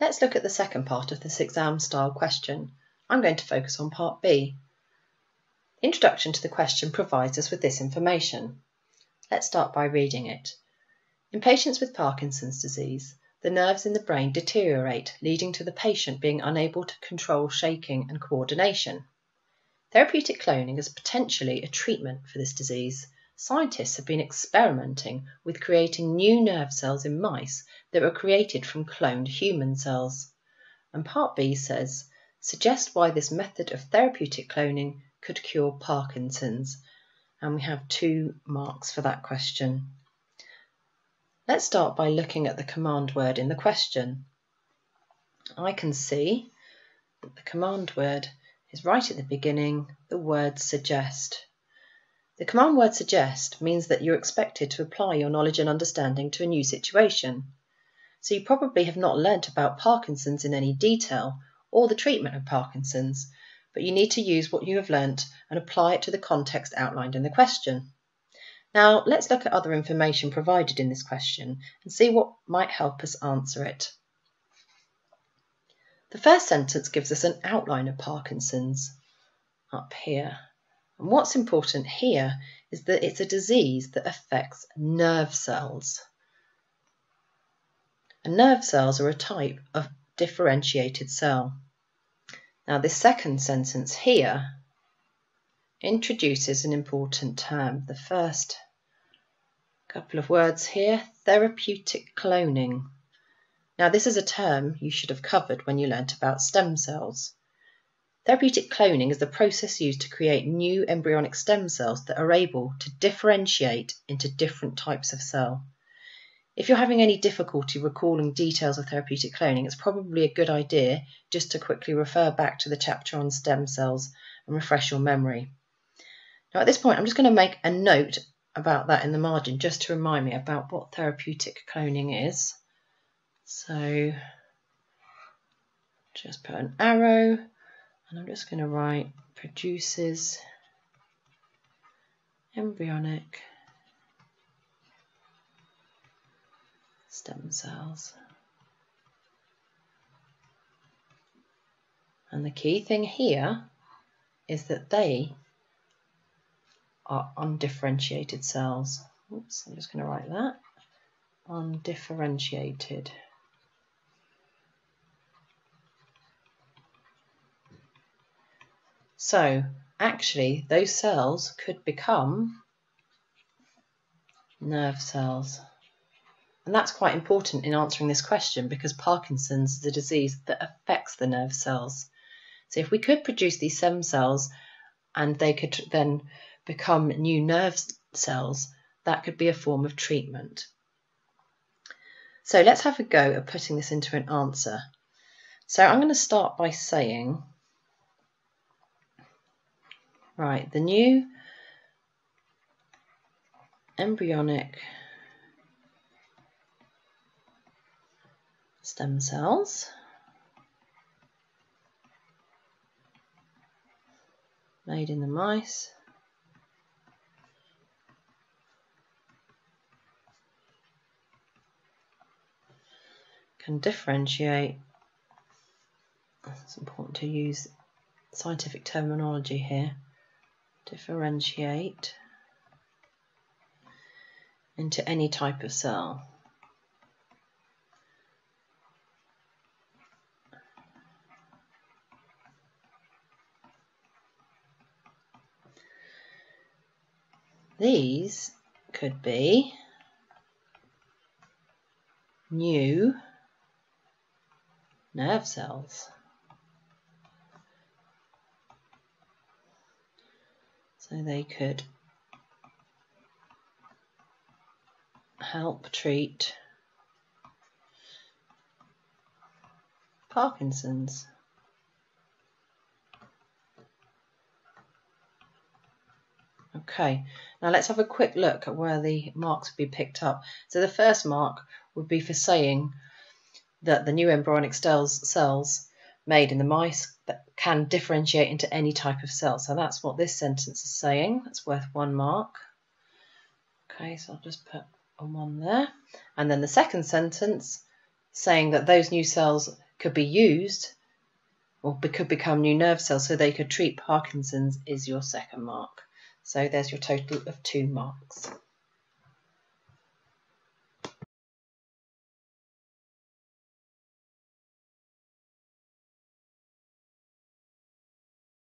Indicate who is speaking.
Speaker 1: Let's look at the second part of this exam style question. I'm going to focus on part B. Introduction to the question provides us with this information. Let's start by reading it. In patients with Parkinson's disease, the nerves in the brain deteriorate, leading to the patient being unable to control shaking and coordination. Therapeutic cloning is potentially a treatment for this disease. Scientists have been experimenting with creating new nerve cells in mice that were created from cloned human cells. And part B says, suggest why this method of therapeutic cloning could cure Parkinson's. And we have two marks for that question. Let's start by looking at the command word in the question. I can see that the command word is right at the beginning, the word suggest. The command word suggest means that you're expected to apply your knowledge and understanding to a new situation. So you probably have not learnt about Parkinson's in any detail or the treatment of Parkinson's, but you need to use what you have learnt and apply it to the context outlined in the question. Now let's look at other information provided in this question and see what might help us answer it. The first sentence gives us an outline of Parkinson's up here. And what's important here is that it's a disease that affects nerve cells. And nerve cells are a type of differentiated cell. Now this second sentence here introduces an important term. The first couple of words here, therapeutic cloning. Now this is a term you should have covered when you learnt about stem cells. Therapeutic cloning is the process used to create new embryonic stem cells that are able to differentiate into different types of cell. If you're having any difficulty recalling details of therapeutic cloning, it's probably a good idea just to quickly refer back to the chapter on stem cells and refresh your memory. Now at this point, I'm just going to make a note about that in the margin just to remind me about what therapeutic cloning is. So just put an arrow and I'm just going to write produces embryonic stem cells. And the key thing here is that they are undifferentiated cells. Oops, I'm just going to write that. Undifferentiated. So actually those cells could become nerve cells. And that's quite important in answering this question because Parkinson's is a disease that affects the nerve cells. So if we could produce these stem cells and they could then become new nerve cells, that could be a form of treatment. So let's have a go at putting this into an answer. So I'm going to start by saying, right, the new embryonic stem cells. Made in the mice. Can differentiate. It's important to use scientific terminology here. Differentiate into any type of cell. These could be new nerve cells. So they could help treat Parkinson's. Okay, now let's have a quick look at where the marks would be picked up. So the first mark would be for saying that the new embryonic cells, made in the mice that can differentiate into any type of cell. So that's what this sentence is saying. That's worth one mark. Okay, so I'll just put a one there. And then the second sentence saying that those new cells could be used or could become new nerve cells so they could treat Parkinson's is your second mark. So there's your total of two marks.